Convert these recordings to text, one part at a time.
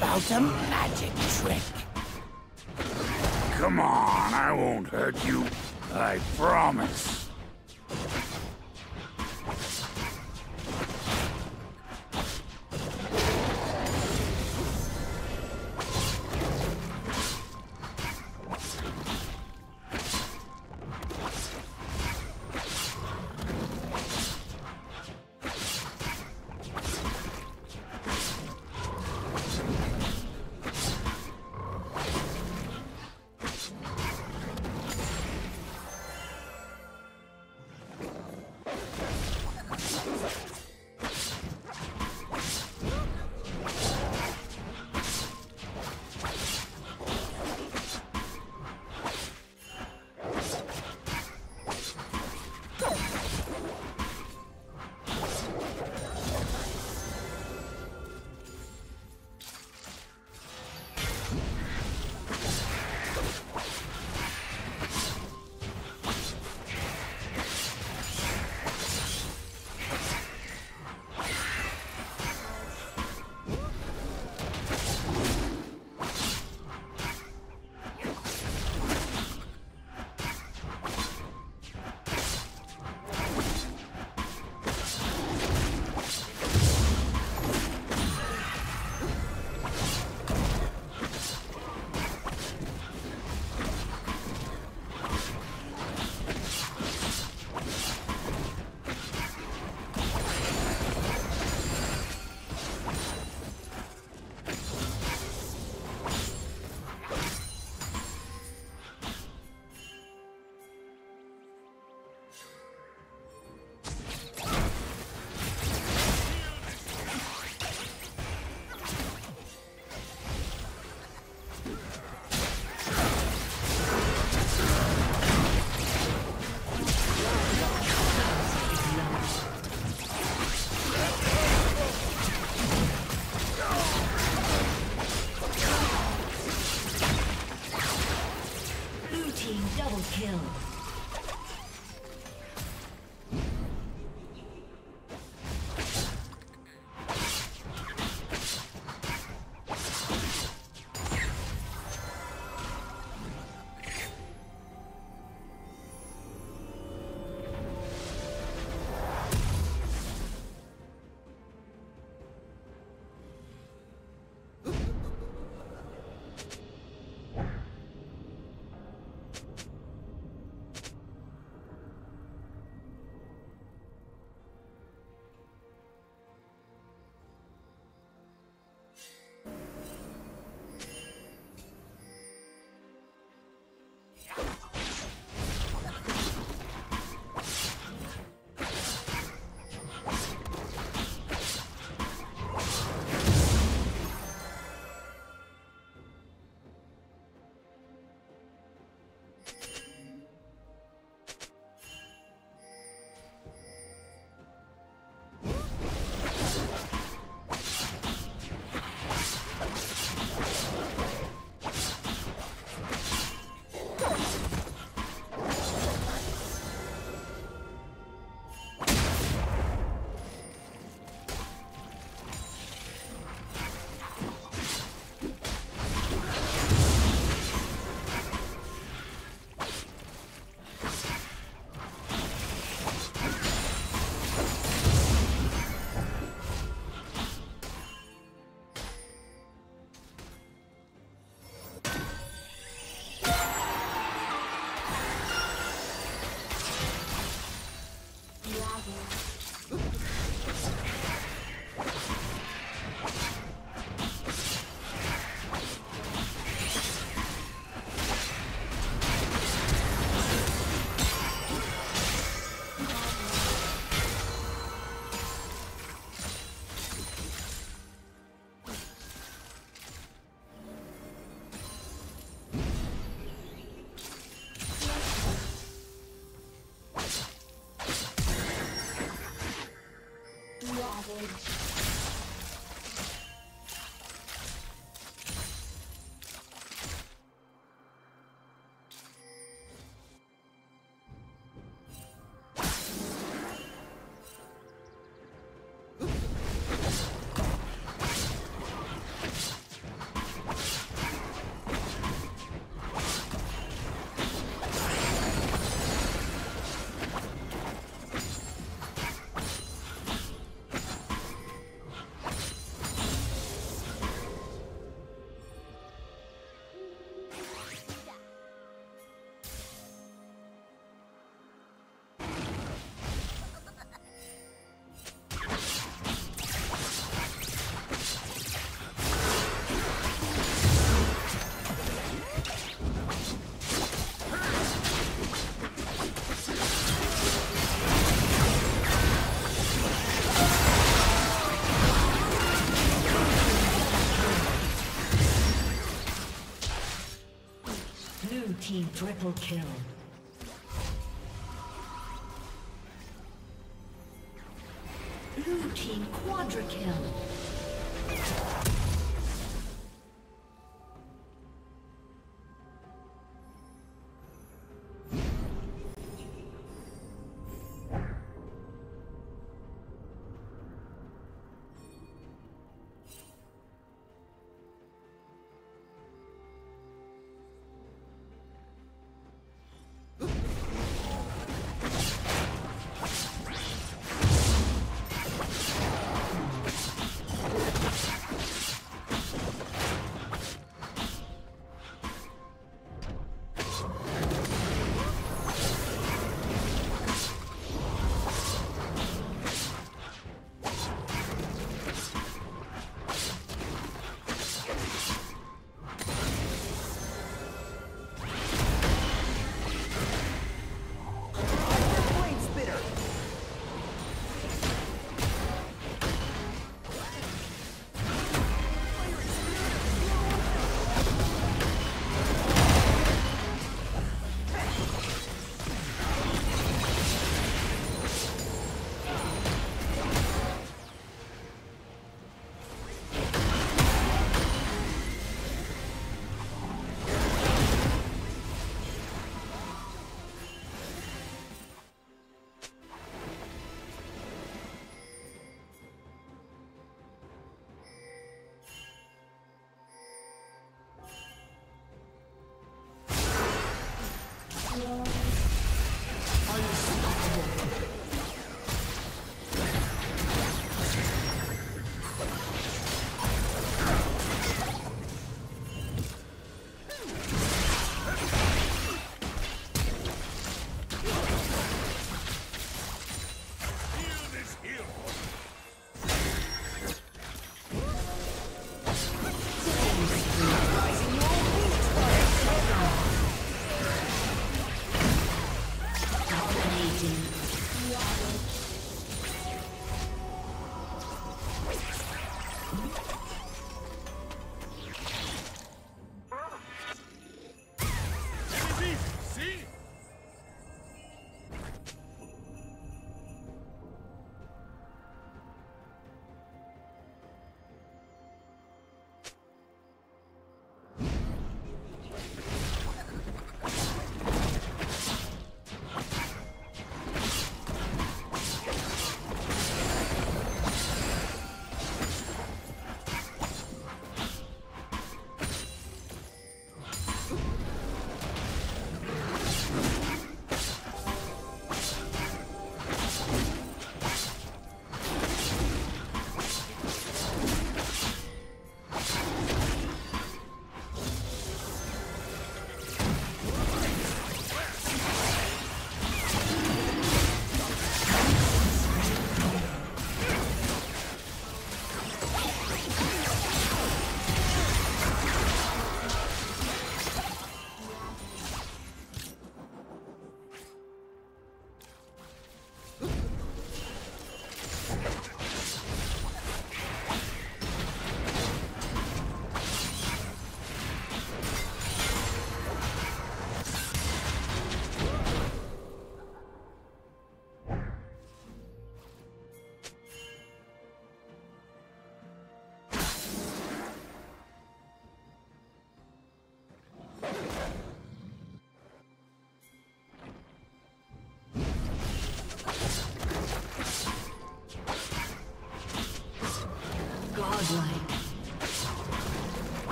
about a magic trick. Come on, I won't hurt you. I promise. Triple kill. Blue team quadra kill.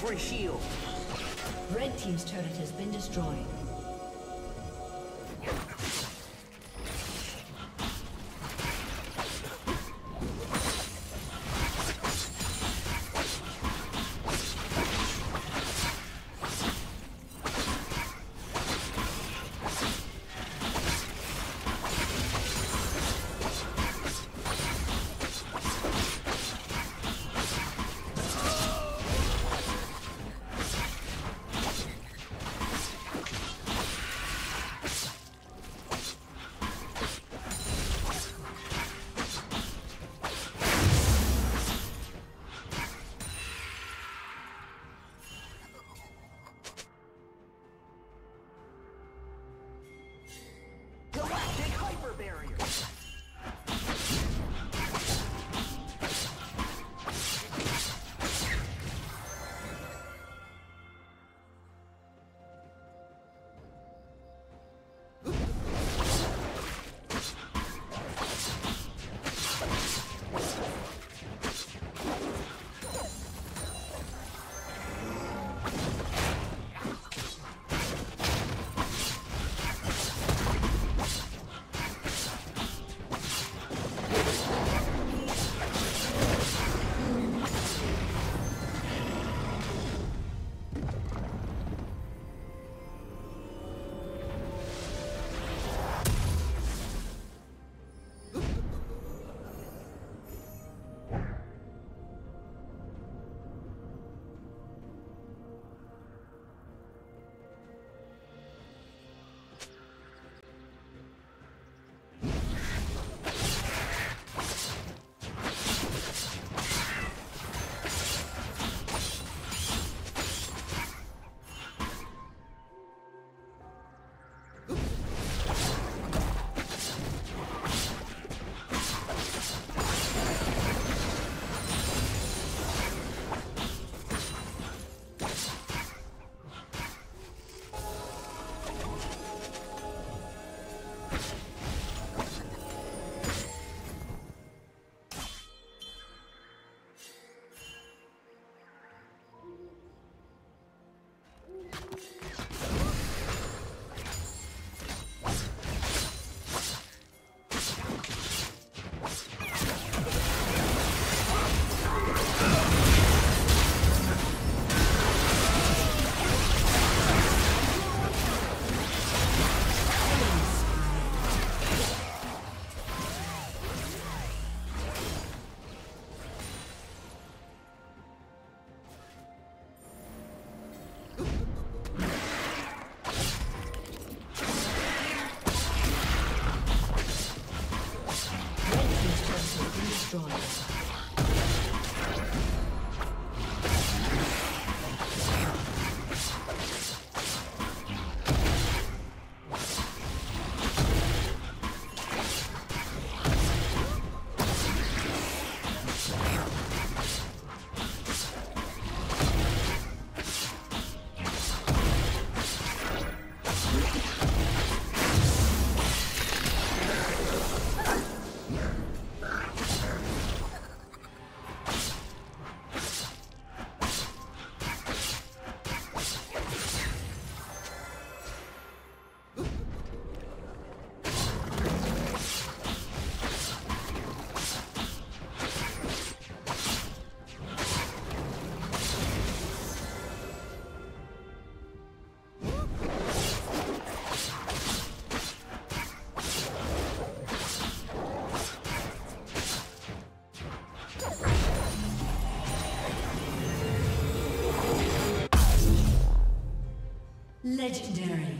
Bravery shield. Red Team's turret has been destroyed. barrier. Legendary.